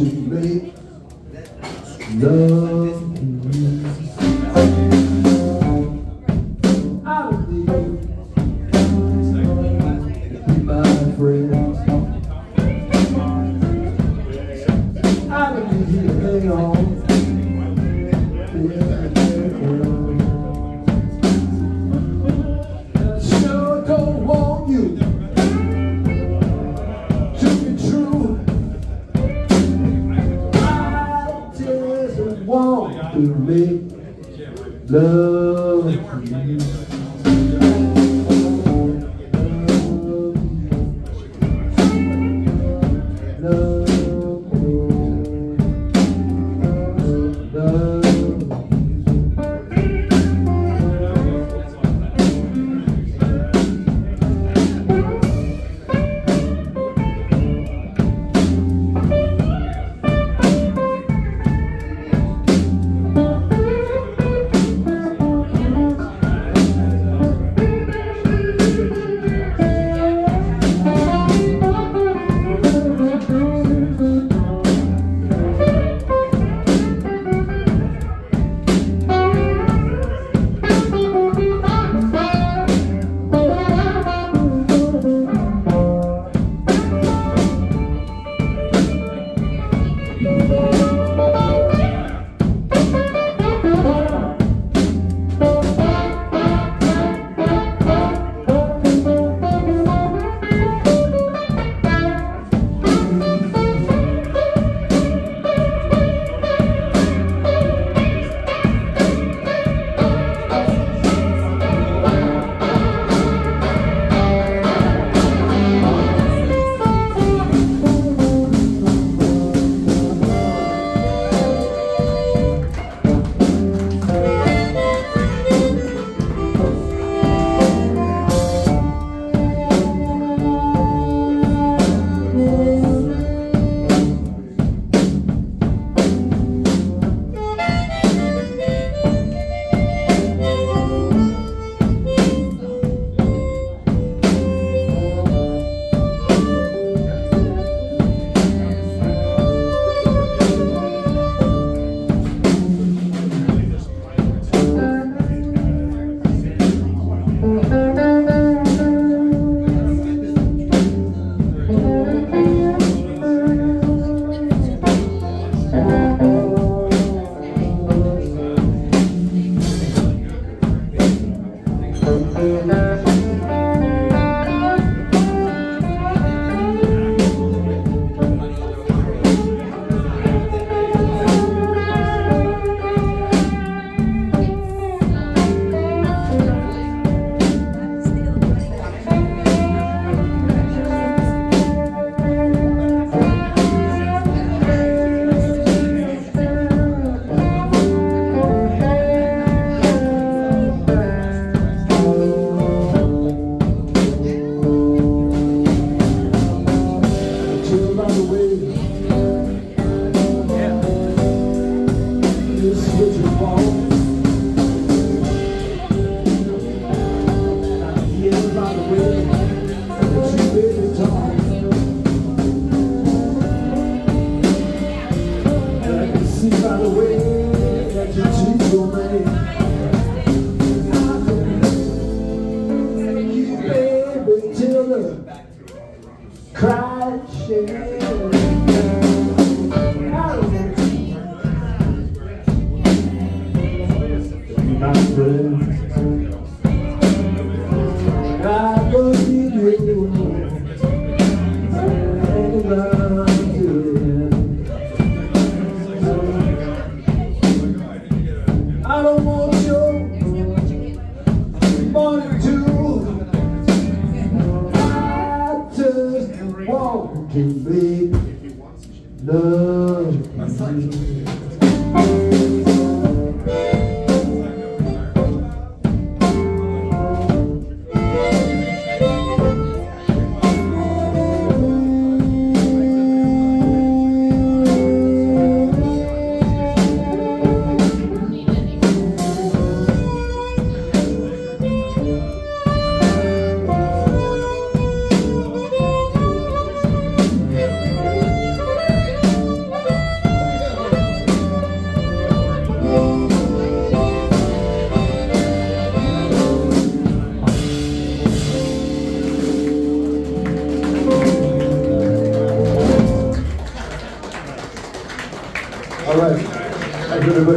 to make love to you. I be my friend. To make love you. See by the way that you treat your man. You baby till the cried shame. My want to make love everybody.